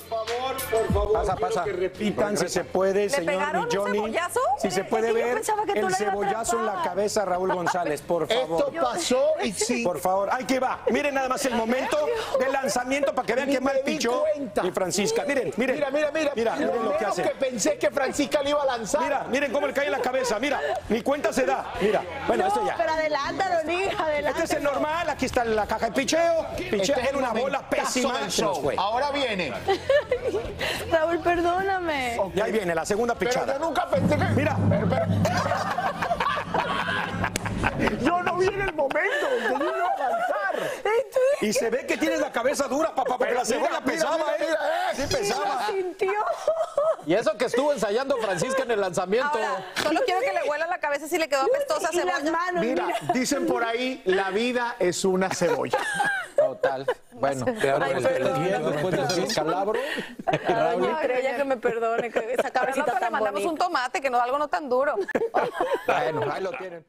favor, por favor, Pasa, que repitan si se puede, ¿Le señor Johnny. Si se puede ver el cebollazo en la cabeza, Raúl González, por favor. Esto pasó y sí. Por favor, ahí que va. Miren nada más el momento del lanzamiento para que vean qué mal pichó mi Francisca. Miren, miren. Mira, mira, mira. Mira, miren lo que hace. que pensé que Francisca le iba a lanzar. Mira, miren cómo le cae en la cabeza. Mira, ni cuenta se da. Mira, bueno, esto ya. Pero adelántalo, hija, adelántalo. Este es el normal, aquí está la caja de picheo. Picheo Este es era una bola pésima. Ahora viene. Raúl, perdóname. Y ahí viene la segunda Pero pichada. yo nunca pensé que. Mira, Yo no vi en el momento donde yo iba a lanzar. y se ve que tienes la cabeza dura, papá, porque la cebolla mira, pesaba, mira, ¿eh? mira, eh. Sí pesaba. Sintió. Y eso que estuvo ensayando Francisca en el lanzamiento. Ahora, solo quiero que le huela la cabeza si le quedó apestosa Y las cebolla. manos, Mira, dicen por ahí, la vida es una cebolla. Total. Bueno, estés bien después de ese descalabro. Ay, creo ya que me perdone, que esa cabecita le tan mandamos bonita. un tomate, que no algo no tan duro. Bueno, ahí lo tienen.